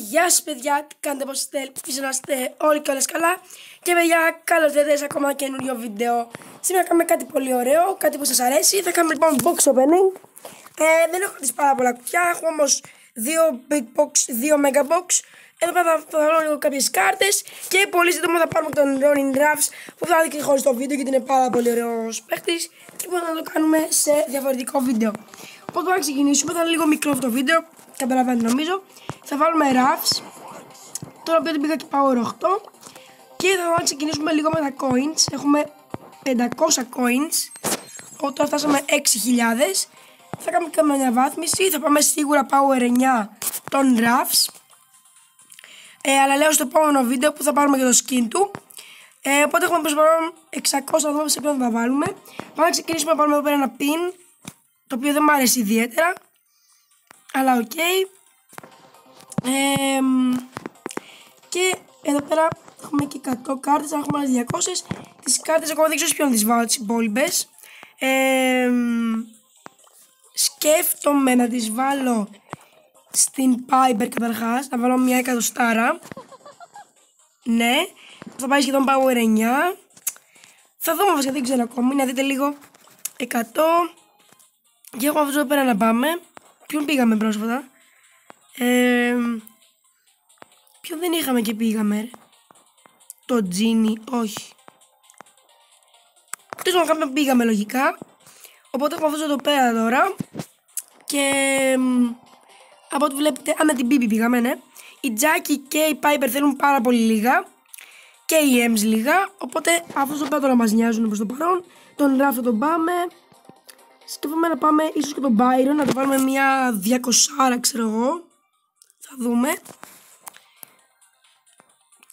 Γεια σας παιδιά, τι κάνετε πως είστε, ελπίζω να είστε όλοι και όλες καλά. Και παιδιά, καλώς ήρθατε σε ακόμα ένα καινούριο βίντεο. Σήμερα κάνουμε κάτι πολύ ωραίο, κάτι που σας αρέσει. Θα κάνουμε λοιπόν box opening. Ε, Δεν έχω τις πάρα πολλά κουτιά, έχω όμως δύο big box, δύο mega box. Εδώ πέρα θα, θα βάλω λίγο κάποιες κάρτες Και πολύ σύντομα θα πάρουμε τον Ronin Drafts Που θα δείτε χωρίς το βίντεο γιατί είναι πάρα πολύ ωραίος παίχτης. Και μπορούμε να το κάνουμε σε διαφορετικό βίντεο. Οπότε θα ξεκινήσουμε, θα είναι λίγο μικρό αυτό το βίντεο Καταλαβαίνετε νομίζω θα βάλουμε roughs. Τώρα που πήγα και power 8. Και θα ξεκινήσουμε λίγο με τα coins. Έχουμε 500 coins. Τώρα φτάσαμε 6.000. Θα κάνουμε και μια αναβάθμιση. Θα πάμε σίγουρα power 9 των roughs. Ε, αλλά λέω στο επόμενο βίντεο που θα πάρουμε και το skin του. Ε, οπότε έχουμε προς 600 θα δούμε σε ποιον θα βάλουμε. Πάμε να ξεκινήσουμε να πάρουμε εδώ πέρα ένα pin. Το οποίο δεν μου αρέσει ιδιαίτερα. Αλλά ok. Okay και εδώ πέρα έχουμε και 100 κάρτες, αν έχουμε άλλες 200. Τις κάρτες ακόμα δεν ξέρω ποιον να τις βάλω τις υπόλοιπες. σκέφτομαι να τις βάλω στην Piper καταρχάς, να βάλω μια εκατοστάρα. Ναι, θα πάει σχεδόν Power 9. Θα δούμε βασικά, δεν ξέρω ακόμη, να δείτε λίγο 100. Και έχουμε αυτό εδώ πέρα να πάμε. Ποιον πήγαμε πρόσφατα; Ε, ποιο δεν είχαμε και πήγαμε, ρε. Το τζίνι, όχι. Τέλος πάντων, πήγαμε λογικά. Οπότε έχουμε αυτό εδώ πέρα τώρα. Και από ό,τι βλέπετε, αν την Bibi πήγαμε, ναι. Η Τζάκι και η Piper θέλουν πάρα πολύ λίγα. Και οι Ems λίγα. Οπότε αυτό εδώ πέρα τώρα μας νοιάζουν προς το παρόν. Τον Ράφο τον πάμε. Σκέφτομαι να πάμε ίσως και τον Byron, να το βάλουμε μια 200 ξέρω εγώ. Θα δούμε.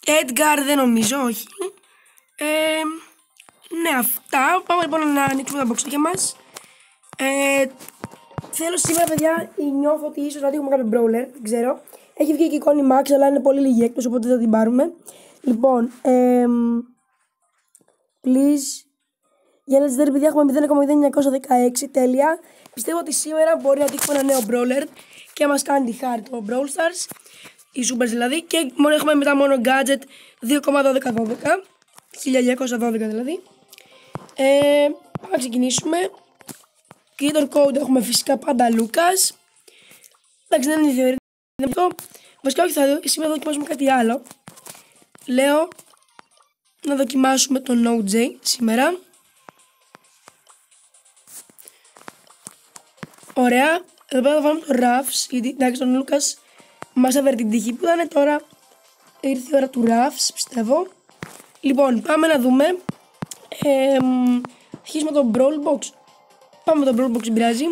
Edgar δεν νομίζω, όχι. Ε, ναι, αυτά. Πάμε λοιπόν να ανοίξουμε τα μποξάκια μας. Ε, θέλω σήμερα, παιδιά, νιώθω ότι ίσως να δείχνουμε κάποιο brawler, δεν ξέρω. Έχει βγει και η εικόνη Max, αλλά είναι πολύ λίγη έκτος, οπότε θα την πάρουμε. Λοιπόν, ε, please. Για να δείτε, παιδιά, έχουμε 0,0916, τέλεια. Πιστεύω ότι σήμερα μπορεί να δείχνουμε ένα νέο brawler και μας κάνει τη χάρη το Brawl Stars, οι Supers δηλαδή, και μόνο έχουμε μετά μόνο gadget 2,1212, 1212 δηλαδή. Ε, πάμε να ξεκινήσουμε. Creator code έχουμε φυσικά πάντα Lucas. Εντάξει, δεν είναι θεωρητικό αυτό. Βασικά, όχι, θα σήμερα θα δοκιμάσουμε κάτι άλλο. Λέω να δοκιμάσουμε τον OJ σήμερα. Ωραία. Εδώ πέρα θα βάλουμε το Ruffs, γιατί εντάξει τον Λούκας μας έβερε την τύχη που ήταν τώρα. Ήρθε η ώρα του Ruffs, πιστεύω. Λοιπόν, πάμε να δούμε. Ε, αρχίσουμε το Brawl Box. Πάμε με το Brawl Box, πειράζει.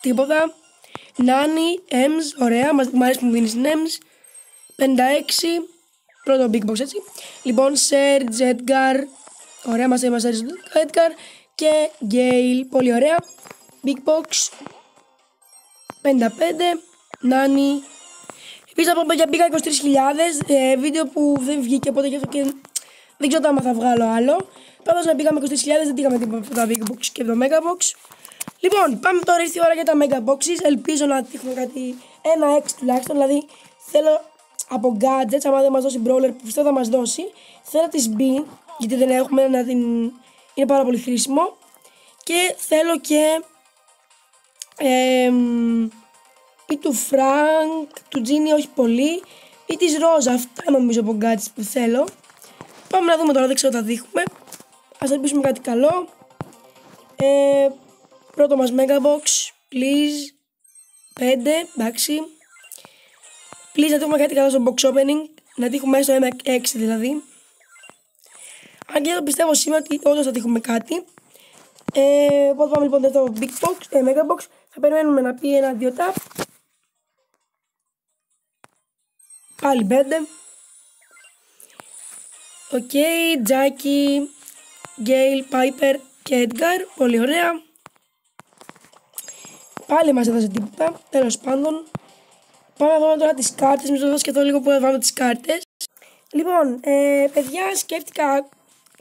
Τίποτα. Νάνι, Ems, ωραία, μας μου αρέσει που μου δίνεις την Ems. 56, πρώτο Big Box έτσι. Λοιπόν, Serge, Edgar, ωραία, μας αρέσει το Edgar. Και Gale, πολύ ωραία. Big Box, 55, Νάνι. Επίσης από παιδιά πήγα 23.000 ε, βίντεο που δεν βγήκε οπότε γι' αυτό και δεν ξέρω αν θα βγάλω άλλο. Πάντως να πήγαμε 23.000 δεν πήγαμε τίποτα από τα Big Box και το Mega Box. Λοιπόν, πάμε τώρα ήρθε η ώρα για τα Mega Boxes. Ελπίζω να τύχουμε κάτι ένα έξι τουλάχιστον. Δηλαδή θέλω από gadgets, άμα δεν μας δώσει brawler που πιστεύω θα μας δώσει, θέλω τη μπει γιατί δεν έχουμε να την. Είναι πάρα πολύ χρήσιμο. Και θέλω και. Ε, ή του Φρανκ, του Τζίνι όχι πολύ ή της Ρόζα, αυτά νομίζω από κάτι που θέλω. Πάμε να δούμε τώρα, δεν ξέρω θα δείχνουμε. Ας ελπίσουμε κάτι καλό. Ε, πρώτο μας Mega Box, please. 5, εντάξει. Please να δείχνουμε κάτι καλό στο box opening, να δείχνουμε έστω ένα 6 δηλαδή. Αν και το πιστεύω σήμερα ότι όντως θα δείχνουμε κάτι. Ε, οπότε πάμε λοιπόν στο Big Box, ε, Mega Box. Θα περιμένουμε να πει ένα-δύο tap. Πάλι πέντε. OK, Jacky, Gale, Piper και Edgar. Πολύ ωραία. Πάλι μας έδωσε τίποτα. Τέλος πάντων. Πάμε να δούμε τώρα τις κάρτες. Μην το δώσω και εδώ λίγο που να βάλω τις κάρτες. Λοιπόν, ε, παιδιά, σκέφτηκα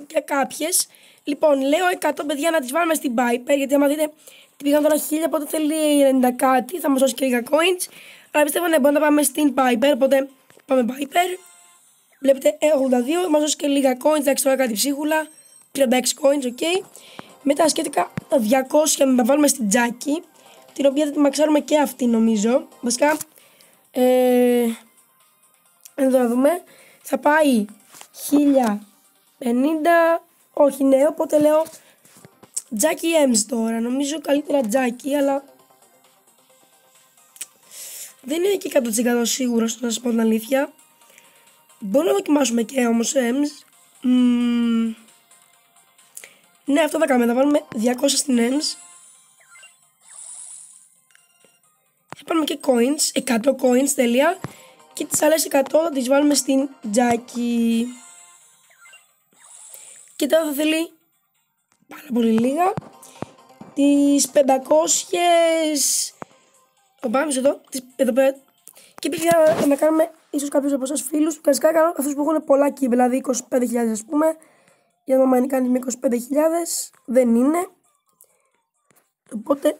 για κάποιες. Λοιπόν, λέω 100 παιδιά να τις βάλουμε στην Piper, γιατί άμα δείτε την πήγαν τώρα 1000, οπότε θέλει 90 κάτι, θα μας δώσει και λίγα coins. Αλλά πιστεύω ναι, μπορούμε να πάμε στην Piper. Οπότε πάμε Piper. Βλέπετε 82, μας δώσει και λίγα coins, εντάξει τώρα κάτι ψίχουλα. 36 coins, ok. Μετά σκέφτηκα τα 200 να τα βάλουμε στην τζάκι. Την οποία θα τη μαξάρουμε και αυτή νομίζω. Βασικά, ε, εδώ να δούμε. Θα πάει 1050. Όχι, ναι, οπότε λέω Τζάκι M's τώρα. Νομίζω καλύτερα Τζάκι, αλλά δεν είναι και 100% σίγουρος να σας πω την αλήθεια. Μπορούμε να δοκιμάσουμε και όμως M's. ναι, αυτό θα κάνουμε. Θα βάλουμε 200 στην M's. Θα πάρουμε και coins, 100 coins τέλεια. Και τις άλλες 100 θα τις βάλουμε στην τζάκι. Και τώρα θα θέλει πάρα πολύ λίγα. Τις 500... Το πάμε εδώ, τις, εδώ πέρα. Και πήγα να, να κάνουμε ίσως κάποιους από εσάς φίλους. Βασικά κάνω αυτούς που έχουν πολλά κύβε, δηλαδή 25.000 ας πούμε. Για να μην κάνει με 25.000 δεν είναι. Οπότε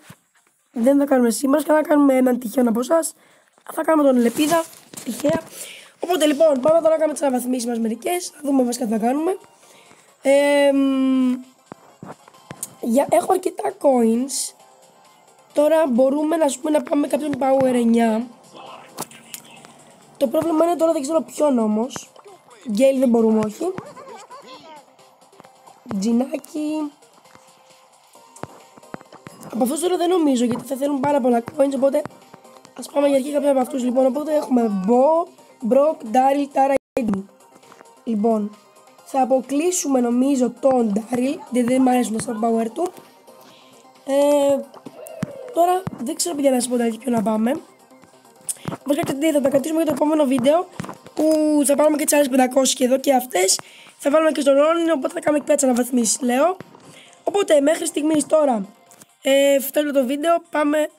δεν θα κάνουμε σήμερα, και θα κάνουμε έναν τυχαίο από εσάς. Θα κάνουμε τον Λεπίδα, τυχαία. Οπότε λοιπόν, πάμε τώρα να κάνουμε τις αναβαθμίσεις μας μερικές. Θα δούμε βασικά τι θα κάνουμε. Ε, για, έχω αρκετά coins. Τώρα μπορούμε να, πούμε, να πάμε κάποιον Power 9. Το πρόβλημα είναι τώρα δεν ξέρω ποιον όμως. Γκέιλ δεν μπορούμε, όχι. Τζινάκι. Από αυτούς τώρα δεν νομίζω γιατί θα θέλουν πάρα πολλά coins. Οπότε ας πάμε για αρχή κάποια από αυτούς. Λοιπόν, οπότε έχουμε Μπο, Μπροκ, Ντάριλ, Τάρα Λοιπόν, θα αποκλείσουμε νομίζω τον Ντάριλ, γιατί δεν μου αρέσουν τα power του. Ε, τώρα δεν ξέρω παιδιά να σας πω τώρα ποιο να πάμε. Βασικά τι θα τα κρατήσουμε για το επόμενο βίντεο που θα πάρουμε και τις άλλες 500 και εδώ και αυτές. Θα βάλουμε και στον Ρόνιν, οπότε θα κάνουμε και πέτσα αναβαθμίσεις, λέω. Οπότε μέχρι στιγμής τώρα ε, φτάνει το βίντεο. Πάμε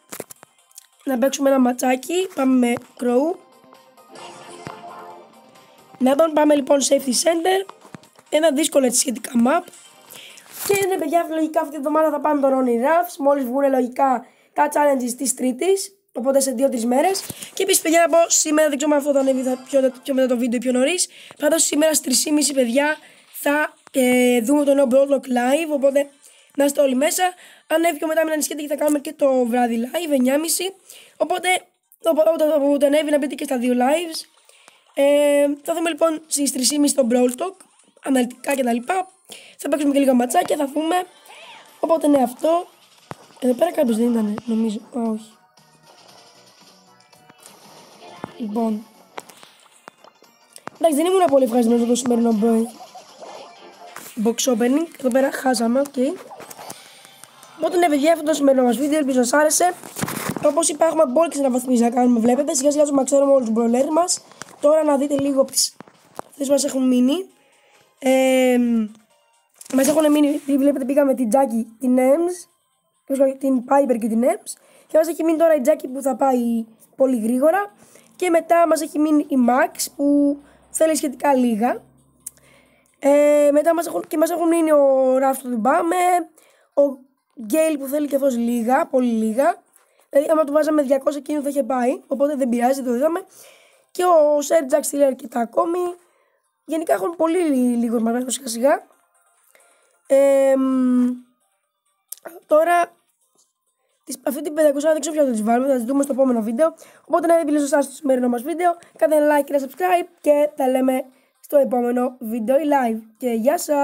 να παίξουμε ένα ματσάκι. Πάμε με Crow. Να τον πάμε λοιπόν safety center. Ένα δύσκολο έτσι σχετικά map. Και ναι, παιδιά, λογικά αυτή τη βδομάδα θα πάμε το Ronnie Ruffs. Μόλις βγουν λογικά τα challenges της Τρίτης. Οπότε σε 2-3 μέρες. Και επίσης, παιδιά, να πω σήμερα, δεν ξέρω αν αυτό θα ανέβει θα, πιο, πιο μετά το βίντεο ή πιο νωρίς. Πάντως σήμερα στις 3.30 παιδιά θα ε, δούμε το νέο Broadlock Live. Οπότε να είστε όλοι μέσα. Ανέβει και μετά μην ανησυχείτε και θα κάνουμε και το βράδυ live 9.30. Οπότε όταν ανέβει να μπείτε και στα δύο lives. Ε, θα δούμε λοιπόν στις 3.30 το Brawl Talk, αναλυτικά κτλ. Θα παίξουμε και λίγα ματσάκια, θα δούμε. Οπότε ναι, αυτό. Εδώ πέρα κάποιος δεν ήταν, νομίζω. όχι. Λοιπόν. Εντάξει, δεν ήμουν πολύ ευχαριστημένος με το σημερινό box opening. Εδώ πέρα χάσαμε, OK. Okay. Οπότε ναι, παιδιά, αυτό το σημερινό μας βίντεο. Ελπίζω σας άρεσε. Όπως είπα, έχουμε μπόλικες αναβαθμίσεις να κάνουμε. Βλέπετε, σιγά σιγά τους ξέρουμε όλους τους brawler μας. Τώρα να δείτε λίγο από τις αυτές μας έχουν μείνει. Ε, μας έχουν μείνει, βλέπετε, πήγαμε την Τζάκι, την Ems, την Piper και την Ems. Και μας έχει μείνει τώρα η Τζάκι που θα πάει πολύ γρήγορα. Και μετά μας έχει μείνει η Max που θέλει σχετικά λίγα. Ε, μετά μας έχουν, και μας έχουν μείνει ο Ράφτο του Ντουμπάμε, ο Γκέιλ που θέλει και αυτός λίγα, πολύ λίγα. Δηλαδή, άμα του βάζαμε 200 εκείνο θα είχε πάει, οπότε δεν πειράζει, το είδαμε. Και ο Σέρτζακ στείλει αρκετά ακόμη. Γενικά έχουν πολύ λίγο μαγαζό σιγά σιγά. Ε, τώρα, αυτή την 500 δεν ξέρω ποια θα τις βάλουμε, θα τις δούμε στο επόμενο βίντεο. Οπότε να δείτε εσάς στο σημερινό μας βίντεο, κάντε like και subscribe και τα λέμε στο επόμενο βίντεο live. Και γεια σας!